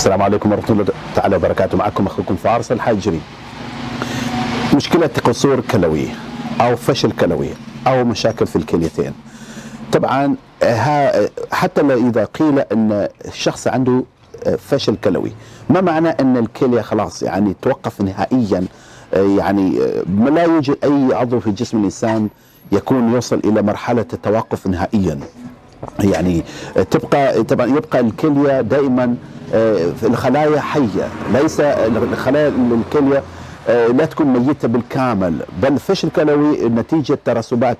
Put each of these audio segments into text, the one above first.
السلام عليكم ورحمة الله تعالى وبركاته. معكم أخوكم فارس الحجري مشكلة قصور كلوي أو فشل كلوي أو مشاكل في الكليتين. طبعا حتى إذا قيل أن الشخص عنده فشل كلوي ما معنى أن الكلية خلاص؟ يعني توقف نهائيا يعني لا يوجد أي عضو في جسم الإنسان يكون يوصل إلى مرحلة التوقف نهائيا. يعني تبقى طبعا يبقى الكلية دائما الخلايا حية ليس الخلايا الكليه لا تكون ميتة بالكامل بل فشل كلوي نتيجة ترسبات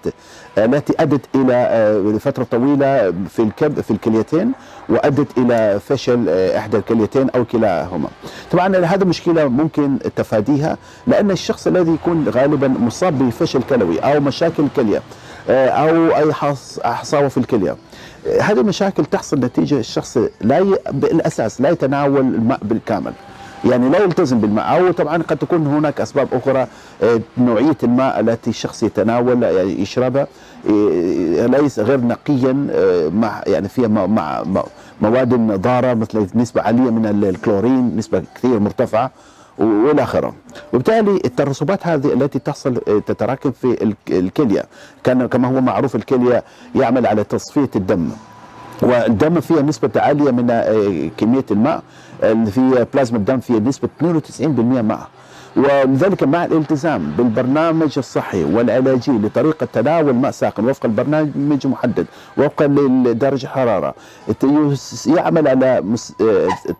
التي أدت إلى فتره طويلة في الكب في الكليتين وأدت إلى فشل إحدى الكليتين أو كلاهما. طبعا هذه مشكلة ممكن تفاديها لأن الشخص الذي يكون غالبا مصاب بفشل كلوي أو مشاكل كليه أو أي حصاوه في الكلية. هذه المشاكل تحصل نتيجة الشخص لا ي... بالأساس لا يتناول الماء بالكامل. يعني لا يلتزم بالماء. أو طبعا قد تكون هناك أسباب أخرى نوعية الماء التي الشخص يتناول يعني يشربها ليس غير نقيا مع يعني فيها مع مواد ضاره مثل نسبة عالية من الكلورين نسبة كثير مرتفعة. وإلى آخره. وبالتالي الترسبات هذه التي تحصل تتراكم في الكلية. كان كما هو معروف الكلية يعمل على تصفية الدم. والدم فيها نسبة عالية من كمية الماء. في بلازما الدم فيها نسبة 92% ماء. ولذلك مع الالتزام بالبرنامج الصحي والعلاجي لطريقة تناول ماء ساخن وفق البرنامج محدد وفقا لدرجة الحرارة يعمل على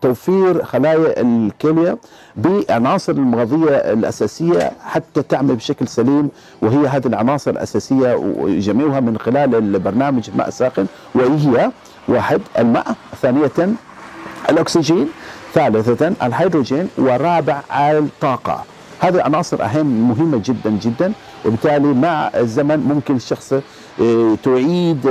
توفير خلايا الكلية بعناصر المغذية الأساسية حتى تعمل بشكل سليم وهي هذه العناصر الأساسية جميعها من خلال البرنامج ماء ساخن وهي واحد الماء ثانية الأكسجين. ثالثة الهيدروجين ورابع الطاقة. هذه عناصر أهم مهمة جدا جدا. وبالتالي مع الزمن ممكن الشخص تعيد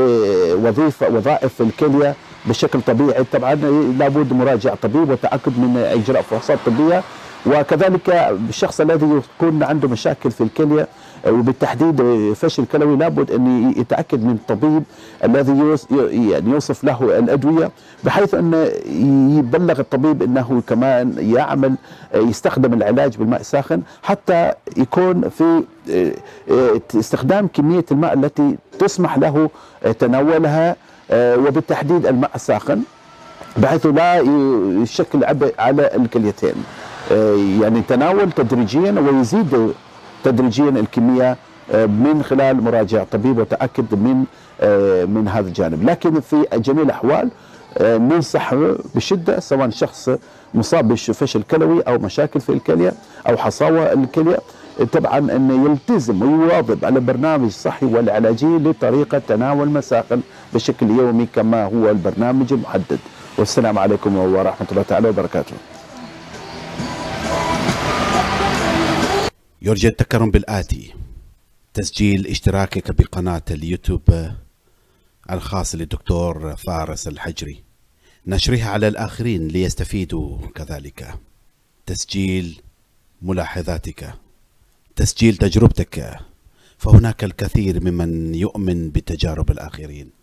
وظيفة وظائف الكلية بشكل طبيعي. طبعا لابد مراجعة طبيب والتأكد من إجراء فحوصات طبية. وكذلك الشخص الذي يكون عنده مشاكل في الكلية وبالتحديد فشل كلوي لابد أن يتأكد من الطبيب الذي يعني يوصف له الأدوية بحيث انه يبلغ الطبيب أنه كمان يعمل يستخدم العلاج بالماء الساخن حتى يكون في استخدام كمية الماء التي تسمح له تناولها وبالتحديد الماء الساخن بحيث لا يشكل عبء على الكليتين. يعني تناول تدريجيا ويزيد تدريجيا الكمية من خلال مراجعة طبيب وتأكد من من هذا الجانب، لكن في جميع الأحوال ننصح بشدة سواء شخص مصاب بفشل كلوي أو مشاكل في الكلية أو حصاوة الكلية طبعا أنه يلتزم ويواظب على برنامج صحي والعلاجي لطريقة تناول مساخن بشكل يومي كما هو البرنامج المحدد والسلام عليكم ورحمة الله تعالى وبركاته. يرجى التكرم بالآتي. تسجيل اشتراكك بقناة اليوتيوب الخاص للدكتور فارس الحجري. نشرها على الآخرين ليستفيدوا كذلك. تسجيل ملاحظاتك. تسجيل تجربتك. فهناك الكثير ممن يؤمن بتجارب الآخرين.